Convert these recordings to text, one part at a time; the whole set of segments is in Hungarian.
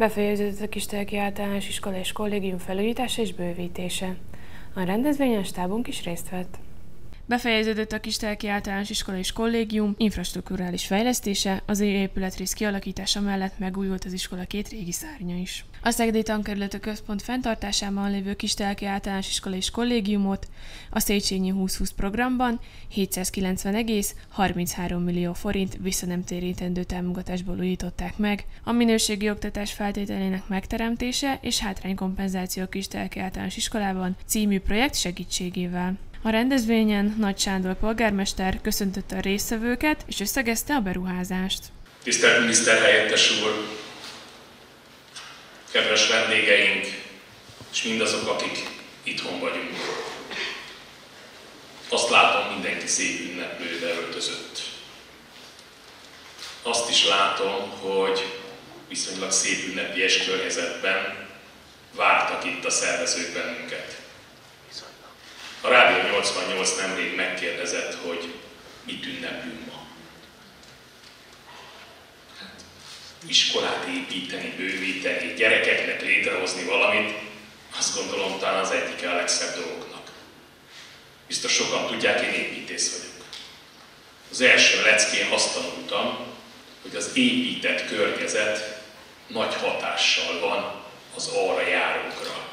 Befejeződött a Kistelki Általános Iskola és Kollégium felújítása és bővítése. A rendezvényen stábunk is részt vett. Befejeződött a Kistelki Általános Iskola és Kollégium infrastruktúrális fejlesztése, az épületrész kialakítása mellett megújult az iskola két régi szárnya is. A Szegedi Tankerületi Központ fenntartásában lévő Kistelki Általános Iskola és Kollégiumot a Széchenyi 2020 programban 790,33 millió forint visszanemtérítendő támogatásból újították meg, a minőségi oktatás feltételének megteremtése és hátránykompenzáció Kistelki Általános Iskolában című projekt segítségével. A rendezvényen Nagy Sándor polgármester köszöntötte a résztvevőket és összegezte a beruházást. Tisztelt miniszter helyettes úr, kedves vendégeink, és mindazok, akik itthon vagyunk. Azt látom, mindenki szép ünneplőbe öltözött. Azt is látom, hogy viszonylag szép ünnepélyes környezetben vártak itt a szervezők bennünket. A Rádió 88 nemrég megkérdezett, hogy mit ünneplünk ma. Hát, iskolát építeni, bővíteni, gyerekeknek létrehozni valamit, azt gondolom talán az egyik a legszebb dolgoknak. Biztos sokan tudják, én építész vagyok. Az első leckén azt tanultam, hogy az épített környezet nagy hatással van az arra járókra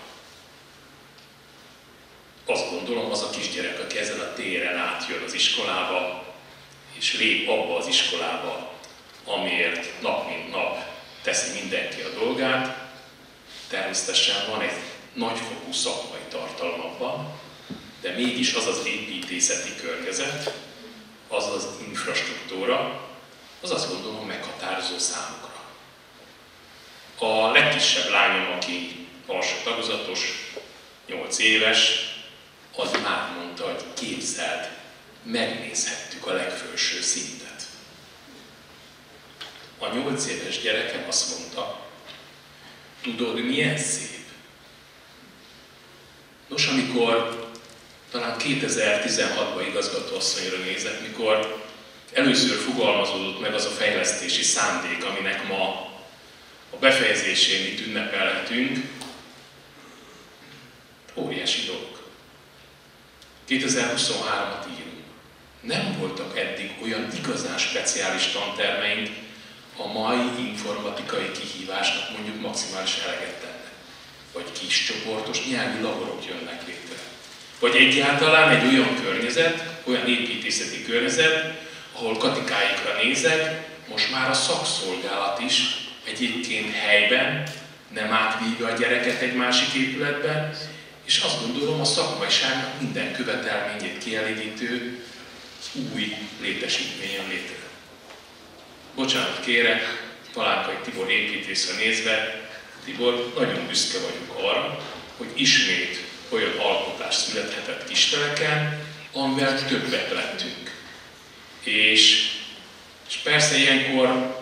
azt gondolom, az a kisgyerek, aki ezen a téren átjön az iskolába, és lép abba az iskolába, amiért nap mint nap teszi mindenki a dolgát, természetesen van egy nagyfokú szakmai tartalmakban, de mégis az az építészeti környezet, az az infrastruktúra, az azt gondolom meghatározó számukra. A legkisebb lányom, aki alsó tagozatos, 8 éves, az már mondta, hogy képzeld, megnézhettük a legfelső szintet. A nyolc éves gyerekem azt mondta, tudod, milyen szép? Nos, amikor talán 2016-ban igazgatóasszonyra nézett, mikor először fogalmazódott meg az a fejlesztési szándék, aminek ma a befejezésén itt ünnepelhetünk, óriási dolog. 2023-at írunk. Nem voltak eddig olyan igazán speciális tantermeink, a mai informatikai kihívásnak mondjuk maximális eleget tennek. Vagy kis csoportos nyelvi laborok jönnek létre. Vagy egyáltalán egy olyan környezet, olyan építészeti környezet, ahol katikáikra nézek, most már a szakszolgálat is egyébként helyben, nem átvíve a gyereket egy másik épületben, és azt gondolom, a szakmaiságnak minden követelményét kielégítő új létesítmény jön létre. Bocsánat kérek, Palánkai Tibor építészre nézve, Tibor, nagyon büszke vagyunk arra, hogy ismét olyan alkotás születhetett Kisteleken, amivel többet lettünk. És, és persze ilyenkor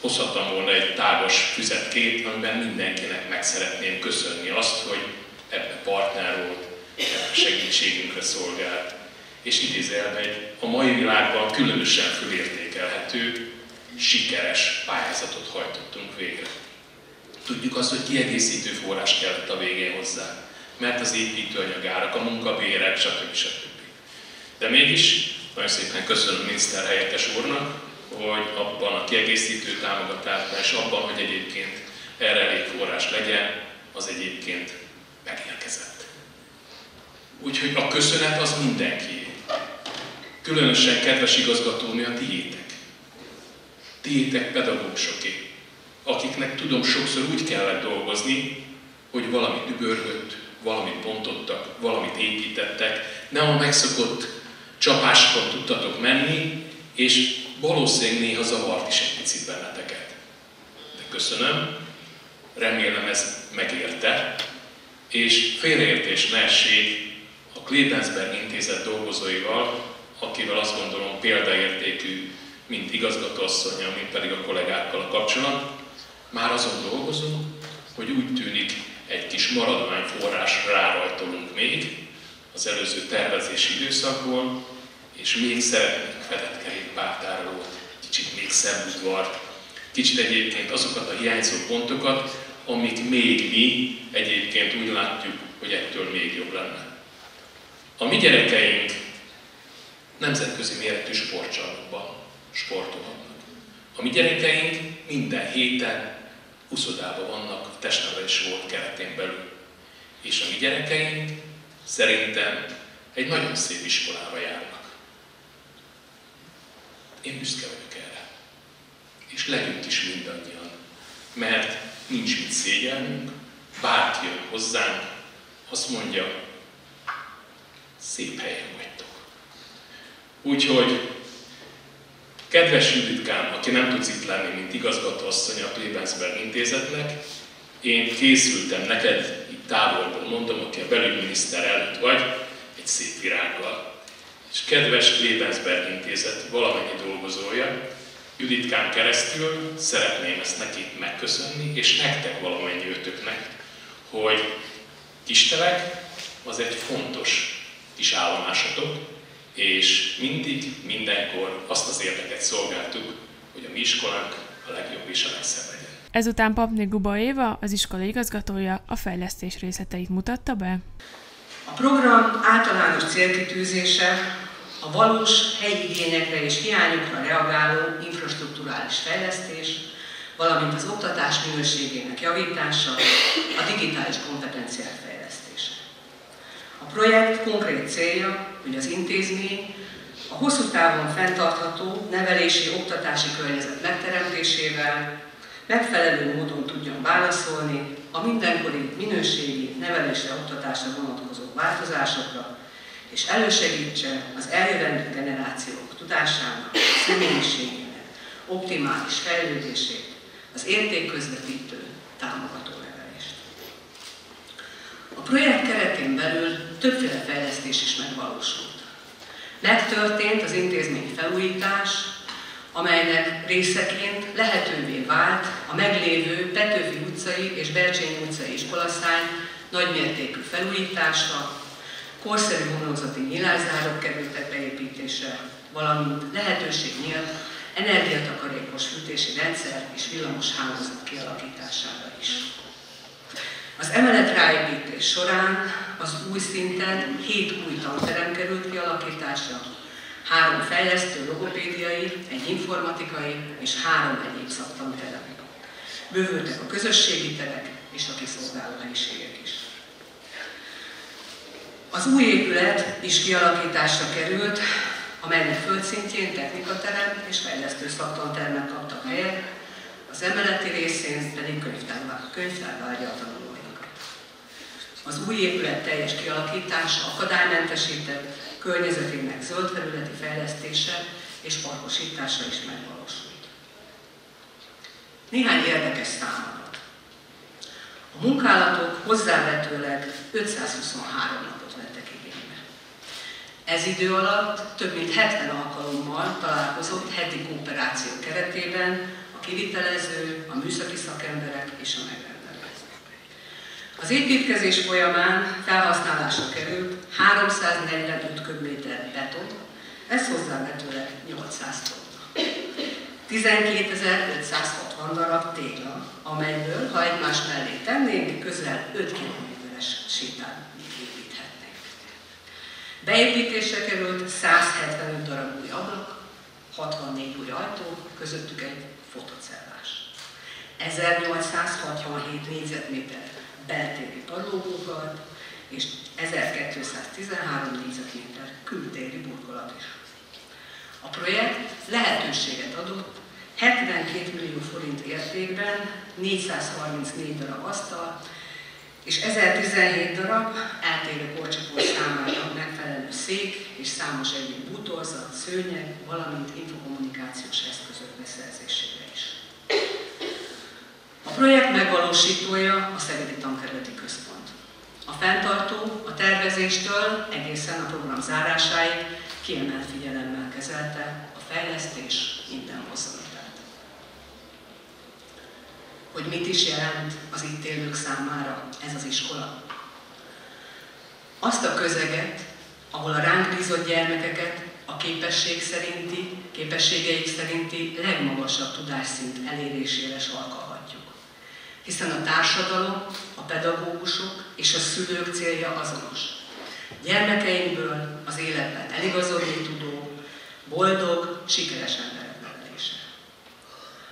hozhattam volna egy tágas füzetkét, amiben mindenkinek meg szeretném köszönni azt, hogy ebbe partner volt, segítségünkre szolgált, és idézelve egy a mai világban különösen fölértékelhető, sikeres pályázatot hajtottunk végre. Tudjuk azt, hogy kiegészítő forrás kellett a végén hozzá, mert az építőanyagárak, a munkabérek, stb. stb. De mégis nagyon szépen köszönöm miniszter helyettes úrnak, hogy abban a kiegészítő támogatásban és abban, hogy egyébként erre elég forrás legyen, az egyébként. Úgyhogy a köszönet az mindenki. Különösen kedves igazgatónő a tiétek. Tiétek pedagógusoké, akiknek tudom sokszor úgy kellett dolgozni, hogy valamit übörgött, valamit pontottak, valamit építettek, nem a megszokott csapásokon tudtatok menni, és valószínűleg néha zavart is egy picit benneteket. De köszönöm, remélem ez megérte, és félreértés ne essék Klebensberg intézet dolgozóival, akivel azt gondolom példaértékű, mint igazgatóasszonya, mint pedig a kollégákkal a kapcsolat. Már azon dolgozunk, hogy úgy tűnik egy kis maradványforrás rárajtolunk még az előző tervezési időszakból, és még szeretnénk fedett kerékpártárolót, kicsit még szebb udvart, kicsit egyébként azokat a hiányzó pontokat, amit még mi egyébként úgy látjuk, hogy ettől még jobb lenne. A mi gyerekeink nemzetközi méretű sportcsarnokban sportolhatnak. A mi gyerekeink minden héten uszodában vannak testnevelés volt keretén belül. És a mi gyerekeink szerintem egy nagyon szép iskolába járnak. Én büszke vagyok erre. És legyünk is mindannyian. Mert nincs mit szégyelnünk, bárki jön hozzánk, azt mondja, szép helyen vagytok. Úgyhogy, kedves Juditkám, aki nem tudsz itt lenni, mint igazgatóasszony a Klebensberg intézetnek, én készültem neked, itt távolból mondom, aki a belügyminiszter előtt vagy, egy szép virággal. És kedves Klebensberg intézet valamennyi dolgozója, Juditkán keresztül szeretném ezt neki megköszönni, és nektek valamennyi ötöknek, hogy Kistelek az egy fontos kis állomásotok, és mindig, mindenkor azt az érdeket szolgáltuk, hogy a mi iskolánk a legjobb és a legszebb legyen. Ezután Papné Guba Éva, az iskola igazgatója a fejlesztés részleteit mutatta be. A program általános célkitűzése a valós helyi igényekre és hiányokra reagáló infrastruktúrális fejlesztés, valamint az oktatás minőségének javítása, a digitális kompetenciák fejlesztése. A projekt konkrét célja, hogy az intézmény a hosszú távon fenntartható nevelési oktatási környezet megteremtésével megfelelő módon tudjon válaszolni a mindenkori minőségi nevelésre oktatásra vonatkozó változásokra, és elősegítse az eljövendő generációk tudásának, személyiségének optimális fejlődését, az értékközvetítő támogató nevelést. A projekt keretén belül többféle fejlesztés is megvalósult. Megtörtént az intézmény felújítás, amelynek részeként lehetővé vált a meglévő Petőfi utcai és Bercsényi utcai iskolaszány nagymértékű felújítása, korszerű homlokzati nyilászárok kerültek beépítésre, valamint lehetőség nyílt energiatakarékos fűtési rendszer és villamos hálózat kialakítására is. Az emelet ráépítés során az új szinten hét új tanterem került kialakításra, három fejlesztő logopédiai, egy informatikai és három egyéb szaktanterem. Bővültek a közösségi terek és a kiszolgáló helyiségek is. Az új épület is kialakításra került, amelynek földszintjén technikaterem és fejlesztő szaktantermek kaptak helyet, az emeleti részén pedig könyvtárvágya a tanulóinak. Az új épület teljes kialakítása akadálymentesített, környezetének zöld területi fejlesztése és parkosítása is megvalósult. Néhány érdekes számadat. A munkálatok hozzávetőleg 523 nap ez idő alatt több mint 70 alkalommal találkozott heti kooperáció keretében a kivitelező, a műszaki szakemberek és a megrendelők. Az építkezés folyamán felhasználásra került 345 köbméter beton, ez hozzávetőleg 800 tonna. 12.560 darab tégla, amelyből, ha egymás mellé tennénk, közel 5 kilométeres sétát Beépítésre került 175 darab új ablak, 64 új ajtó, közöttük egy fotocellás. 1867 négyzetméter beltéri padlóburkolat és 1213 négyzetméter kültéri burkolat is. A projekt lehetőséget adott 72 millió forint értékben 434 darab asztal és 1017 darab eltérő korcsoport számára megfelelő szék és számos egyéb bútorzat, szőnyeg, valamint infokommunikációs eszközök beszerzésére projekt megvalósítója a Szegedi Tankerületi Központ. A fenntartó a tervezéstől egészen a program zárásáig kiemelt figyelemmel kezelte a fejlesztés minden mozzanatát hogy mit is jelent az itt élők számára ez az iskola. Azt a közeget, ahol a ránk bízott gyermekeket a képesség szerinti, képességeik szerinti legmagasabb tudásszint elérésére sarkalhatjuk. Hiszen a társadalom, a pedagógusok és a szülők célja azonos. Gyermekeinkből az életben eligazodni tudó, boldog, sikeres emberek nevelése.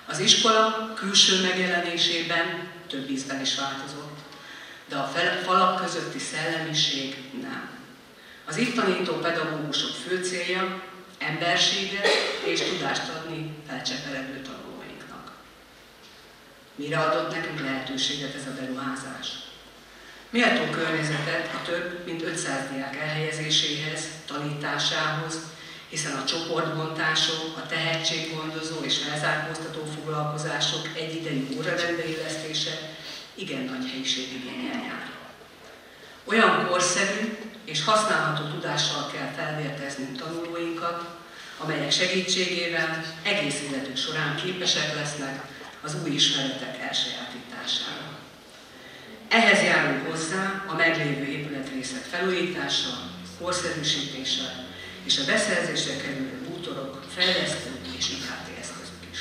Az iskola külső megjelenésében több ízben is változott, de a falak közötti szellemiség nem. Az itt tanító pedagógusok fő célja emberséget és tudást adni felcseperedő. Mire adott nekünk lehetőséget ez a beruházás? Méltó környezetet a több mint 500 diák elhelyezéséhez, tanításához, hiszen a csoportbontások, a tehetséggondozó és felzárkóztató foglalkozások egyidejű órarendbe illesztése igen nagy helyiségigényel jár. Olyan korszerű és használható tudással kell felvérteznünk tanulóinkat, amelyek segítségével egész életük során képesek lesznek az új ismeretek elsajátítására. Ehhez járunk hozzá a meglévő épületrészek felújítása, korszerűsítése és a beszerzésre kerülő bútorok, fejlesztők és IKT eszközök is.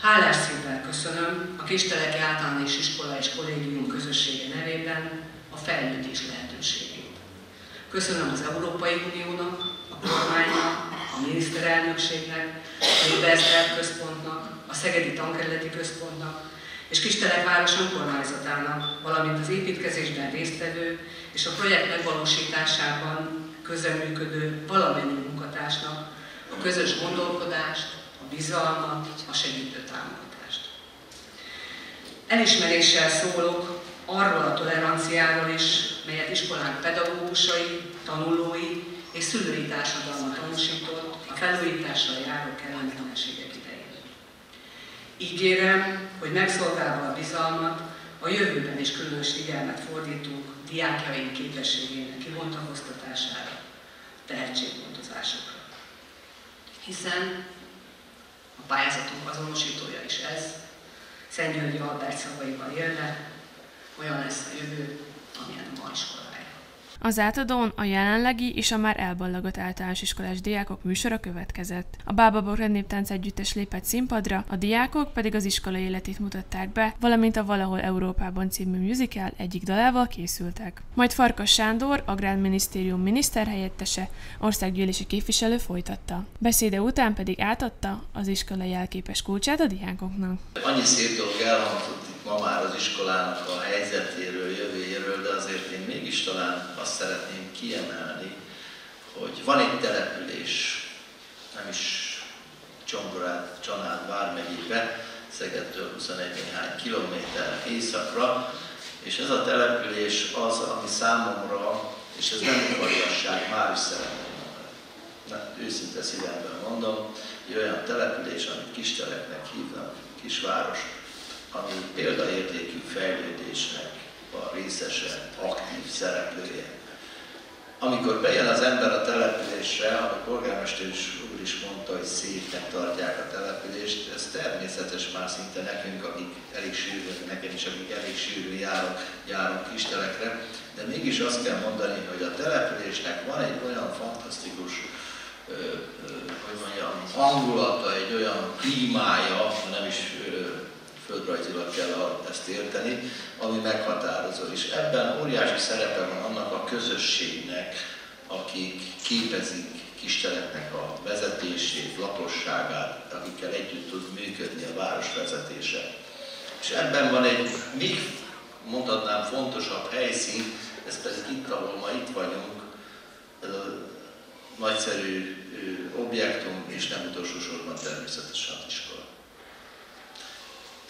Hálás szívvel köszönöm a Kisteleki Általános Iskola és Kollégium közössége nevében a fejlődés lehetőségét. Köszönöm az Európai Uniónak, a kormánynak, a miniszterelnökségnek, a Liberzberg központnak, a Szegedi Tankerületi Központnak, és Kistelek város önkormányzatának, valamint az építkezésben résztvevő és a projekt megvalósításában közreműködő valamennyi munkatársnak a közös gondolkodást, a bizalmat, a segítő támogatást. Elismeréssel szólok arról a toleranciáról is, melyet iskolánk pedagógusai, tanulói és szülői társadalma tanúsított a felújítással járó kellemetlenségek. Ígérem, hogy megszolgálva a bizalmat, a jövőben is különös figyelmet fordítunk diákjaink képességének kibontakoztatására, tehetséggondozásokra. Hiszen a pályázatunk azonosítója is ez, Szent Györgyi Albert szavaival élve, olyan lesz a jövő, amilyen a ma iskola. Az átadón a jelenlegi és a már elballagott általános iskolás diákok műsora következett. A Bábabok Rendnéptánc együttes lépett színpadra, a diákok pedig az iskola életét mutatták be, valamint a Valahol Európában című musical egyik dalával készültek. Majd Farkas Sándor, Agrárminisztérium miniszterhelyettese, országgyűlési képviselő folytatta. Beszéde után pedig átadta az iskola jelképes kulcsát a diákoknak. Annyi szép dolog elhangzott ma már az iskolának a helyzetéről, jövőjéről, de azért én mégis talán azt szeretném kiemelni, hogy van egy település, nem is Csongorát, Csanád vármegyébe, Szegedtől 21 néhány kilométer északra, és ez a település az, ami számomra, és ez nem udvariasság, már is szeretném mondani. Őszinte szívemben mondom, egy olyan település, amit kistereknek hívnak, kisváros, ami példaértékű fejlődésnek a részese, aktív szereplője. Amikor bejön az ember a településre, a polgármester is úr is mondta, hogy szépnek tartják a települést, ez természetes már szinte nekünk, akik elég sűrűn, nekem is, akik elég sűrűn járok, járunk kistelekre, de mégis azt kell mondani, hogy a településnek van egy olyan fantasztikus ö, ö, hogy mondjam, hangulata, egy olyan klímája, nem is földrajzilag kell ezt érteni, ami meghatározó. És ebben óriási szerepe van annak a közösségnek, akik képezik Kisteletnek a vezetését, lakosságát, akikkel együtt tud működni a város vezetése. És ebben van egy még mondhatnám fontosabb helyszín, ez pedig itt, ahol ma itt vagyunk, nagyszerű objektum, és nem utolsó sorban természetesen iskola.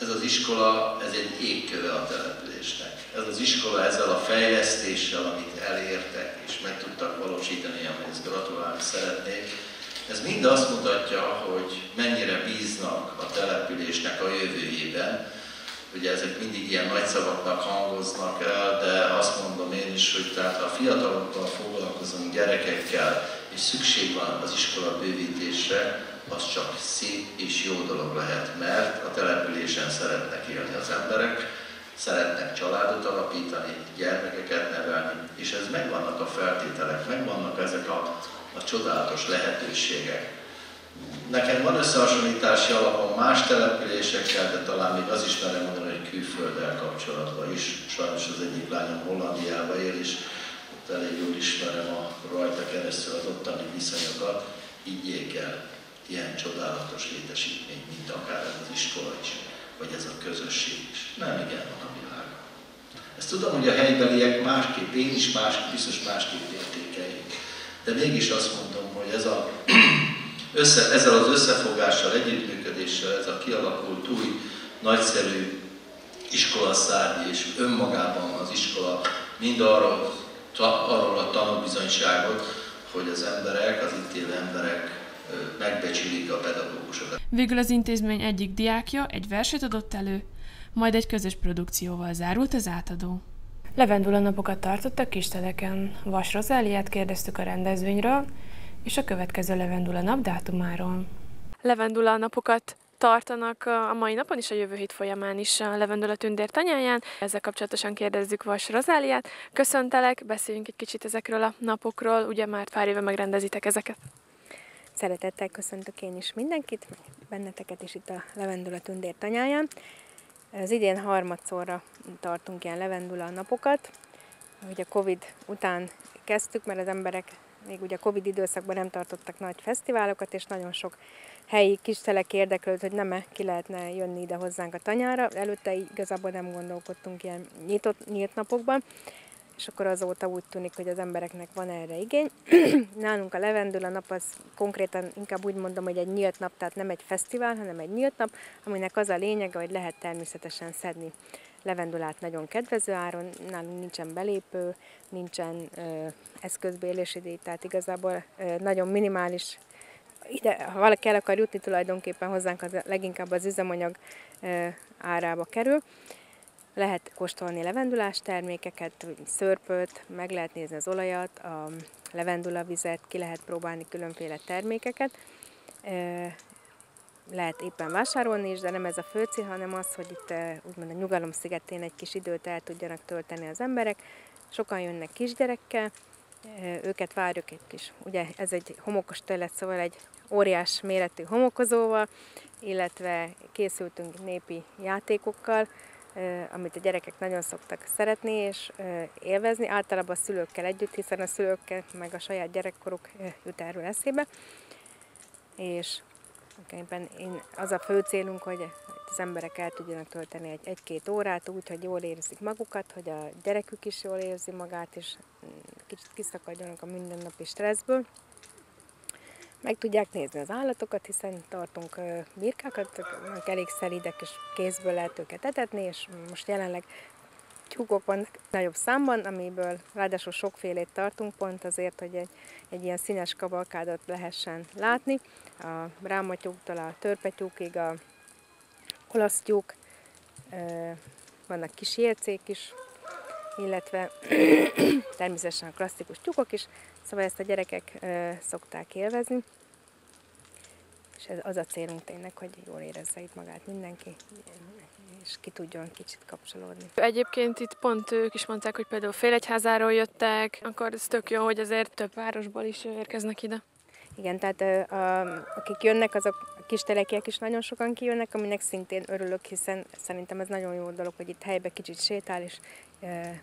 Ez az iskola, ez egy égköve a településnek. Ez az iskola ezzel a fejlesztéssel, amit elértek és meg tudtak valósítani, amihez gratulálni szeretnék, ez mind azt mutatja, hogy mennyire bíznak a településnek a jövőjében. Ugye ezek mindig ilyen nagy szavaknak hangoznak el, de azt mondom én is, hogy tehát a fiatalokkal foglalkozunk, gyerekekkel, és szükség van az iskola bővítésre, az csak szép és jó dolog lehet, mert a településen szeretnek élni az emberek, szeretnek családot alapítani, gyermekeket nevelni, és ez megvannak a feltételek, megvannak ezek a a csodálatos lehetőségek. Nekem van összehasonlítási alapom más településekkel, de talán még az is merem mondani, hogy külfölddel kapcsolatban is. Sajnos az egyik lányom Hollandiába él, és ott elég jól ismerem a rajta keresztül az ottani viszonyokat. Higgyék el, ilyen csodálatos létesítmény, mint akár ez az iskola is, vagy ez a közösség is. Nem igen van a világon. Ezt tudom, hogy a helybeliek másképp, én is más, biztos másképp értékeljük. De mégis azt mondom, hogy ez a, össze, ezzel az összefogással, együttműködéssel, ez a kialakult új, nagyszerű iskolaszárny és önmagában az iskola mind arról, arról a tanúbizonyságot, hogy az emberek, az itt élő emberek megbecsülik a pedagógusokat. Végül az intézmény egyik diákja egy verset adott elő, majd egy közös produkcióval zárult az átadó. Levendula napokat tartottak Kisteleken. Vas Rozáliát kérdeztük a rendezvényről, és a következő Levendula nap dátumáról. Levendula napokat tartanak a mai napon is, a jövő hét folyamán is a Levendula Tündér tanyáján. Ezzel kapcsolatosan kérdezzük Vas Rozáliát. Köszöntelek, beszéljünk egy kicsit ezekről a napokról, ugye már pár éve megrendezitek ezeket. Szeretettel köszöntök én is mindenkit, benneteket is itt a Levendula Tündér tanyáján. Az idén harmadszorra tartunk ilyen levendula napokat. Ugye a Covid után kezdtük, mert az emberek még ugye a Covid időszakban nem tartottak nagy fesztiválokat, és nagyon sok helyi kistelek érdeklődött, hogy nem -e ki lehetne jönni ide hozzánk a tanyára. Előtte igazából nem gondolkodtunk ilyen nyitott, nyílt napokban és akkor azóta úgy tűnik, hogy az embereknek van erre igény. Nálunk a levendula nap az konkrétan inkább úgy mondom, hogy egy nyílt nap, tehát nem egy fesztivál, hanem egy nyílt nap, aminek az a lényege, hogy lehet természetesen szedni levendulát nagyon kedvező áron, nálunk nincsen belépő, nincsen ö, eszközbélési díj, tehát igazából ö, nagyon minimális ide, ha valaki el akar jutni tulajdonképpen hozzánk, az leginkább az üzemanyag ö, árába kerül. Lehet kóstolni levendulás termékeket, szörpöt, meg lehet nézni az olajat, a levendulavizet, ki lehet próbálni különféle termékeket. Lehet éppen vásárolni is, de nem ez a fő cél, hanem az, hogy itt úgymond a nyugalom szigetén egy kis időt el tudjanak tölteni az emberek. Sokan jönnek kisgyerekkel, őket várjuk egy kis, ugye ez egy homokos terület, szóval egy óriás méretű homokozóval, illetve készültünk népi játékokkal, amit a gyerekek nagyon szoktak szeretni és élvezni, általában a szülőkkel együtt, hiszen a szülőkkel meg a saját gyerekkoruk jut erről eszébe. És én, az a fő célunk, hogy az emberek el tudjanak tölteni egy, egy-két órát úgy, hogy jól érzik magukat, hogy a gyerekük is jól érzi magát, és mm, kicsit kiszakadjanak a mindennapi stresszből meg tudják nézni az állatokat, hiszen tartunk birkákat, elég szelidek, és kézből lehet őket etetni, és most jelenleg tyúkok vannak nagyobb számban, amiből ráadásul sokfélét tartunk, pont azért, hogy egy, egy ilyen színes kavalkádot lehessen látni. A rámatyúktól a törpetyúkig, a olasz tyúk, vannak kis ércék is, illetve természetesen a klasszikus tyúkok is, Szóval ezt a gyerekek szokták élvezni, és ez az a célunk tényleg, hogy jól érezze itt magát mindenki, és ki tudjon kicsit kapcsolódni. Egyébként itt pont ők is mondták, hogy például Félegyházáról jöttek, akkor ez tök jó, hogy azért több városból is érkeznek ide. Igen, tehát a, akik jönnek, azok a kis telekiek is nagyon sokan kijönnek, aminek szintén örülök, hiszen szerintem ez nagyon jó dolog, hogy itt helybe kicsit sétál, és e,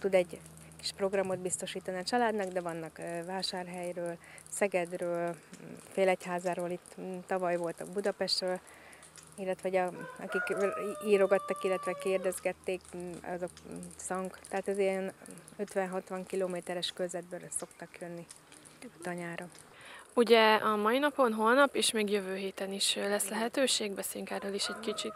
tud egy kis programot biztosítani a családnak, de vannak Vásárhelyről, Szegedről, Félegyházáról, itt tavaly voltak Budapestről, illetve hogy a, akik írogattak, illetve kérdezgették, azok szank, tehát ez ilyen 50-60 kilométeres körzetből szoktak jönni a tanyára. Ugye a mai napon, holnap és még jövő héten is lesz lehetőség, beszéljünk erről is egy kicsit.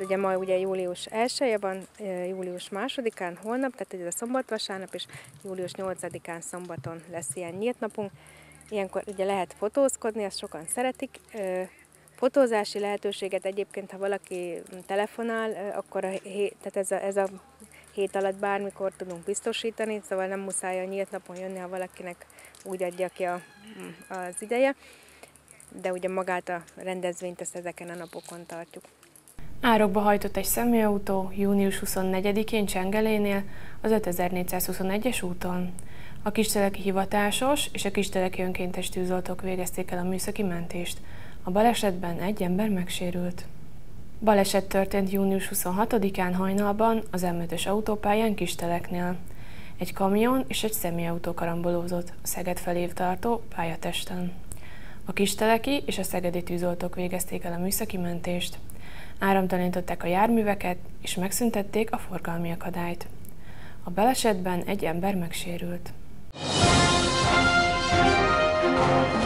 Ugye ma ugye július 1 van, július másodikán holnap, tehát ez a szombat, vasárnap, és július 8-án szombaton lesz ilyen nyílt napunk. Ilyenkor ugye lehet fotózkodni, azt sokan szeretik. Fotózási lehetőséget egyébként, ha valaki telefonál, akkor a tehát ez a, ez a hét alatt bármikor tudunk biztosítani, szóval nem muszáj a nyílt napon jönni, ha valakinek úgy adja ki a, az ideje. De ugye magát a rendezvényt ezt ezeken a napokon tartjuk. Árokba hajtott egy személyautó június 24-én Csengelénél az 5421-es úton. A kisteleki hivatásos és a kisteleki önkéntes tűzoltók végezték el a műszaki mentést. A balesetben egy ember megsérült. Baleset történt június 26-án hajnalban az m autópályán Kisteleknél. Egy kamion és egy személyautó karambolózott a Szeged felé tartó pályatesten. A kisteleki és a szegedi tűzoltók végezték el a műszaki mentést. Áramtalanították a járműveket és megszüntették a forgalmi akadályt. A balesetben egy ember megsérült. Thank you.